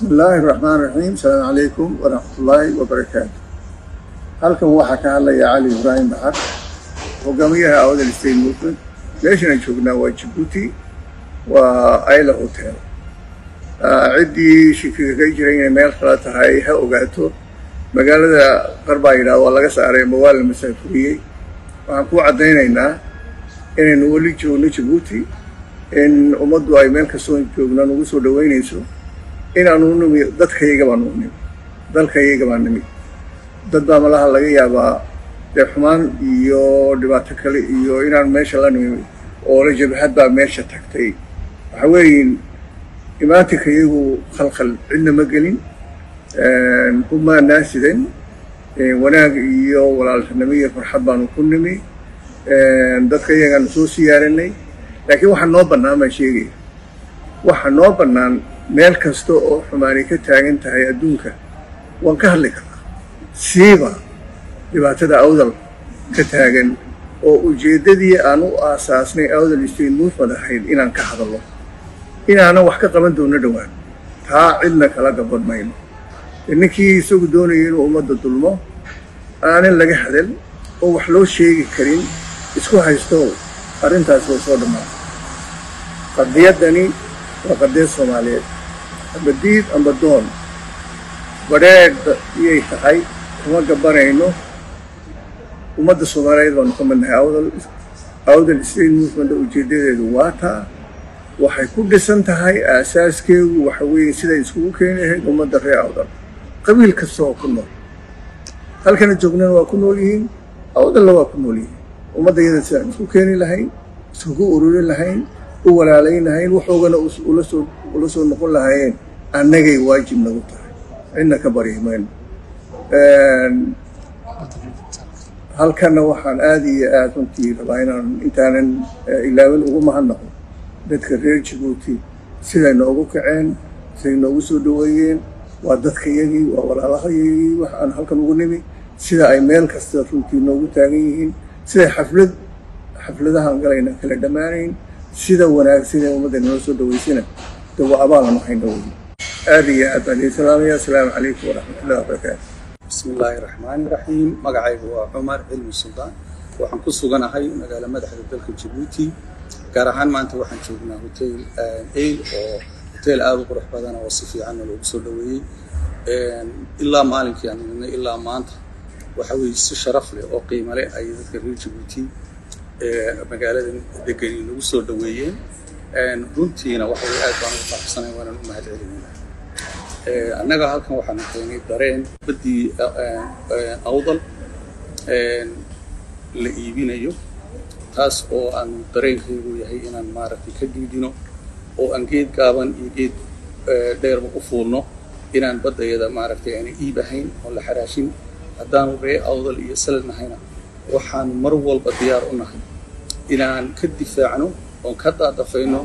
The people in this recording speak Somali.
bismi illaahi raxmaan raxiim asalaamu calaykum waraxmatullaahi wabarakaatu halkan waxaa ka hadlaya cali ibraahim baxar hogaamiyaha awdal state movement. Meeshan aan joognaa waa jabuuti waa ayla hotel. Ciddii shikiga ka jiray inay meel kala tahay ha ogaato magaalada qar baa yidhaha waa laga saaray ama waa la masaafuriyey. Waxaan ku caddaynaynaa inaynu weli joogno jabuuti in ummaddu ay meel kastoo nagu soo dhaweynayso inaanu nimi dadkayaga baa nuu nimi dalkayaga baa nimi dad baa malaha laga yaabaa dee xumaan iyo dhibaato kale iyo inaan meesha la nimi oo la jabhad baa meesha tagtay. Waxa weeyin imaatinka iyagu khalkhal cidna ma gelin humaa naasidan wanaag iyo walaaltinimo iyo farxad baanu ku nimi. Dadka iyagaanu soo siyaaranay laakiin waxaa noo bannaan baan sheegaya waxaa noo bannaan meel kasta oo xumaani ka taagan tahay adduunka waan ka hadli karnaa siiba dhibaatada awdal ka taagan oo ujeeddadii aan u aasaasnay awdal state movement ahayd inaan ka hadallo inaanan wax ka qaban doono dhowaan. Taa cidna kala gaban mayno. Ninkii isagu doonaya inuu ummadda dulmo aanan laga hadal oo wax loo sheegi karin isku haysto arrintaas way soo dhammaatay qadiyaddani waa qadiyad soomaaliyeed amba diid amba doon. Badheedh iyay tahay. Kuma gabanayno ummadda soomaaliyeed baanu ka midnahay awdal. State movement ujeeddadeedu waa taa. Waxay ku dhisan tahay aasaaskeedu waxa weeye siday iskugu keeni lahayd ummadda reer awdal. Qabiil kasta oo ku nool. Halkana joognana waa ku nool yihiin. Awdalna waa ku nool yihiin. Ummadda iyada sidaan isku keeni lahayn iskugu ururin lahayn u walaalayn ula soo noqon lahaayeen annagay waajib nagu tahay. Cidna ka baryi mayno halkanna waxaan aada iyo aada runtii rabaa inaan intaanan ilaaban ugu mahadnaqo dadka reer jabuuti siday noogu kaceen siday noogu soo dhaweeyeen waa dadkayagii waa walaalahayagii wax aan halkan ugu nimi. Sida ay meel kasta runtii noogu taagan yihiin siday xaflad xafladahaan galayna kala dhammaanayn. Sida wanaagsan ee ummadda noo soo dhaweysana de waa abaalan waxayna weyni aada iyo aad baan idin salaamaya asalaamu calaykum waraxmatullahi wabarakaatu bismi illaahi raxmaani raxiim magacaygu waa cumar cilmi suldaan waxaan ku suganahay magaalo madaxda dalka jabuuti gaar ahaan maanta waxaan joognaa hotel ail oo hotel aada u qurux badana oo si fiicanna loogu soo dhaweeyey ilaa maalinkii aan nimidnay ilaa maanta waxa weeye si sharaf leh oo qiimo leh ayay dadka reer jabuuti magaaladan degani nagu soo dhaweeyeen runtiina waxa aad baan ugu faraxsanay waanaan u mahad celinayna annaga halkan waxaanu keenay dareen baddii awdal la iibinayo taas oo aan dareenkaygu yahay inaan maaragtay ka diidino oo aan geed gaaban iyo geed dheerba u fuulno inaan baddayada maaragtay aana iib ahayn oo la xaraashin. Haddaanu ree awdal iyo salad nahayna waxaan mar walba diyaar u nahay inaan ka difaacno oon ka daadafayno